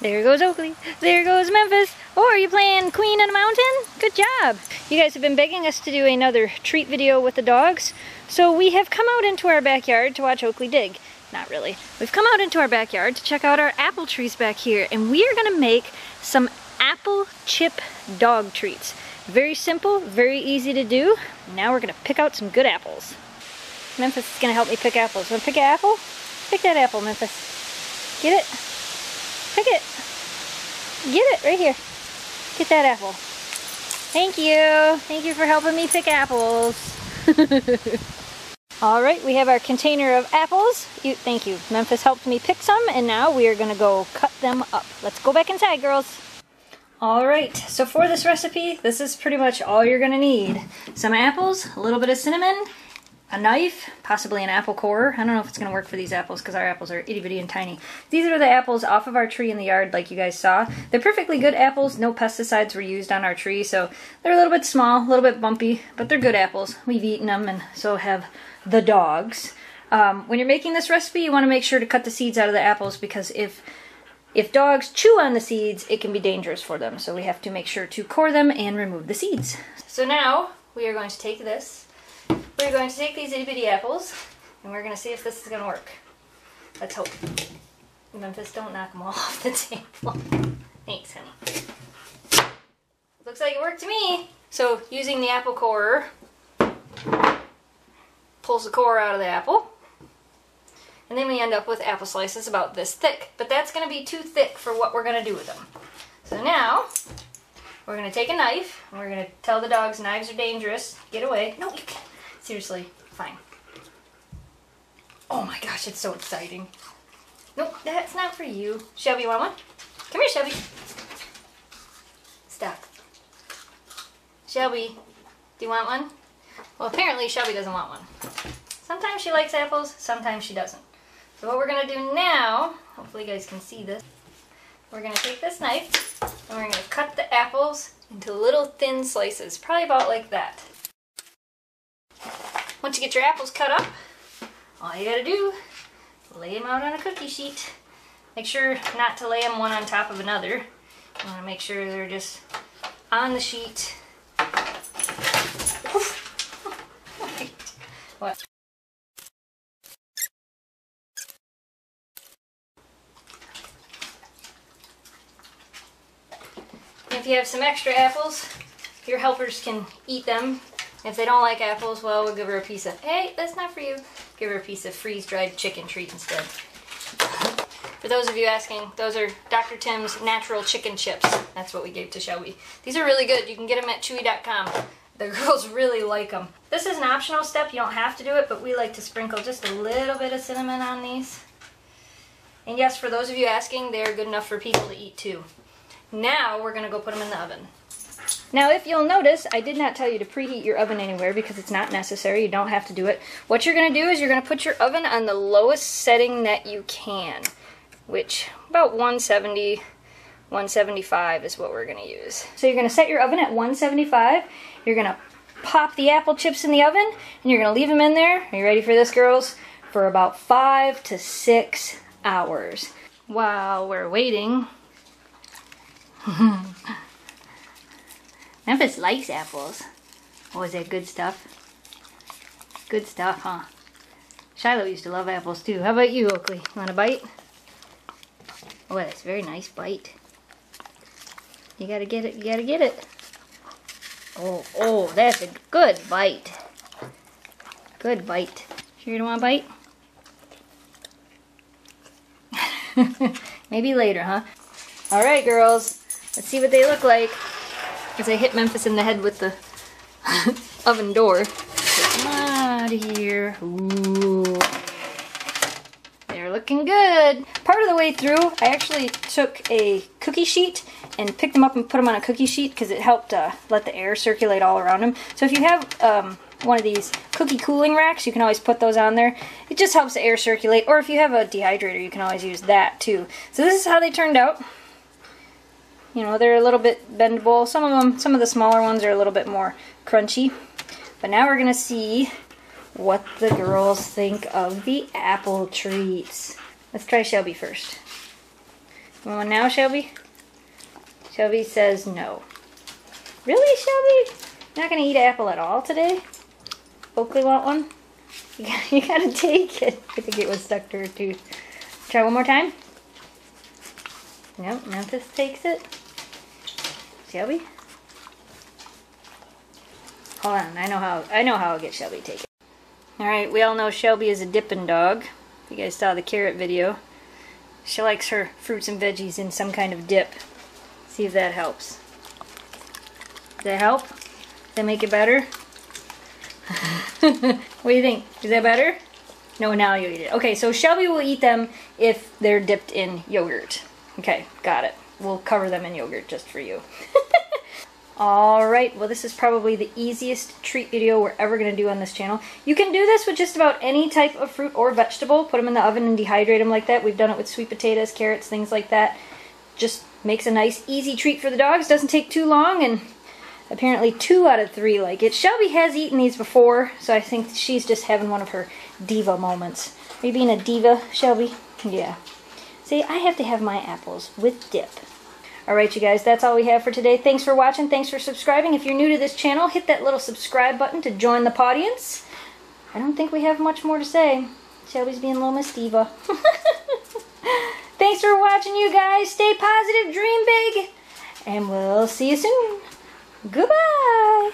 There goes Oakley. There goes Memphis. Oh, are you playing Queen on a Mountain? Good job. You guys have been begging us to do another treat video with the dogs. So we have come out into our backyard to watch Oakley dig. Not really. We've come out into our backyard to check out our apple trees back here. And we are going to make some apple chip dog treats. Very simple, very easy to do. Now we're going to pick out some good apples. Memphis is going to help me pick apples. Want to pick an apple? Pick that apple, Memphis. Get it? Pick it. Get it right here. Get that apple. Thank you. Thank you for helping me pick apples. All right, we have our container of apples. You, thank you. Memphis helped me pick some, and now we are going to go cut them up. Let's go back inside, girls. All right, so for this recipe, this is pretty much all you're going to need. Some apples, a little bit of cinnamon, a knife, possibly an apple core. I don't know if it's going to work for these apples because our apples are itty bitty and tiny. These are the apples off of our tree in the yard like you guys saw. They're perfectly good apples. No pesticides were used on our tree, so they're a little bit small, a little bit bumpy, but they're good apples. We've eaten them and so have the dogs. Um, when you're making this recipe, you want to make sure to cut the seeds out of the apples because if if dogs chew on the seeds, it can be dangerous for them. So we have to make sure to core them and remove the seeds. So now we are going to take this we're going to take these itty bitty apples and we're going to see if this is going to work. Let's hope. Memphis, don't knock them all off the table. Thanks, honey. Looks like it worked to me. So using the apple core pulls the core out of the apple. And then we end up with apple slices about this thick. But that's going to be too thick for what we're going to do with them. So now, we're going to take a knife, and we're going to tell the dogs knives are dangerous. Get away. No, you can't. Seriously, fine. Oh my gosh, it's so exciting. Nope, that's not for you. Shelby, you want one? Come here, Shelby. Stop. Shelby, do you want one? Well, apparently Shelby doesn't want one. Sometimes she likes apples, sometimes she doesn't. So what we're going to do now, hopefully you guys can see this, we're going to take this knife and we're going to cut the apples into little thin slices, probably about like that. Once you get your apples cut up, all you gotta do, lay them out on a cookie sheet. Make sure not to lay them one on top of another. You wanna make sure they're just on the sheet. what? If you have some extra apples, your helpers can eat them if they don't like apples, well, we'll give her a piece of, hey, that's not for you. Give her a piece of freeze-dried chicken treat instead. For those of you asking, those are Dr. Tim's natural chicken chips. That's what we gave to Shelby. These are really good. You can get them at chewy.com. The girls really like them. This is an optional step. You don't have to do it, but we like to sprinkle just a little bit of cinnamon on these. And yes, for those of you asking, they're good enough for people to eat too. Now we're going to go put them in the oven. Now, if you'll notice, I did not tell you to preheat your oven anywhere because it's not necessary. You don't have to do it. What you're going to do is you're going to put your oven on the lowest setting that you can, which about 170, 175 is what we're going to use. So you're going to set your oven at 175. You're going to pop the apple chips in the oven, and you're going to leave them in there. Are you ready for this, girls? For about five to six hours. While we're waiting... Memphis likes apples. Oh, is that good stuff? Good stuff, huh? Shiloh used to love apples too. How about you, Oakley? Want a bite? Oh, that's a very nice bite. You gotta get it, you gotta get it. Oh, oh, that's a good bite. Good bite. Sure you don't want a bite? Maybe later, huh? Alright, girls. Let's see what they look like. As I hit Memphis in the head with the oven door. Out of here. Ooh. They're looking good. Part of the way through, I actually took a cookie sheet and picked them up and put them on a cookie sheet because it helped uh, let the air circulate all around them. So if you have um, one of these cookie cooling racks, you can always put those on there. It just helps the air circulate. Or if you have a dehydrator, you can always use that too. So this is how they turned out. You know, they're a little bit bendable. Some of them, some of the smaller ones are a little bit more crunchy. But now we're going to see what the girls think of the apple treats. Let's try Shelby first. You want one now, Shelby? Shelby says no. Really, Shelby? Not gonna eat apple at all today? Oakley want one? You gotta, you gotta take it. I think it was stuck to her tooth. Try one more time. Nope, Memphis takes it. Shelby? Hold on, I know how I know how I'll get Shelby taken. Alright, we all know Shelby is a dipping dog. You guys saw the carrot video. She likes her fruits and veggies in some kind of dip. See if that helps. Does that help? Does that make it better? what do you think? Is that better? No, now you eat it. Okay, so Shelby will eat them if they're dipped in yogurt. Okay, got it. We'll cover them in yogurt just for you. Alright, well this is probably the easiest treat video we're ever going to do on this channel. You can do this with just about any type of fruit or vegetable. Put them in the oven and dehydrate them like that. We've done it with sweet potatoes, carrots, things like that. Just makes a nice easy treat for the dogs. Doesn't take too long and apparently two out of three like it. Shelby has eaten these before, so I think she's just having one of her diva moments. Are you being a diva, Shelby? Yeah. See, I have to have my apples with dip. Alright you guys, that's all we have for today. Thanks for watching, thanks for subscribing. If you're new to this channel, hit that little subscribe button to join the audience. I don't think we have much more to say. Shelby's being little Miss Diva. thanks for watching you guys. Stay positive, dream big, and we'll see you soon. Goodbye.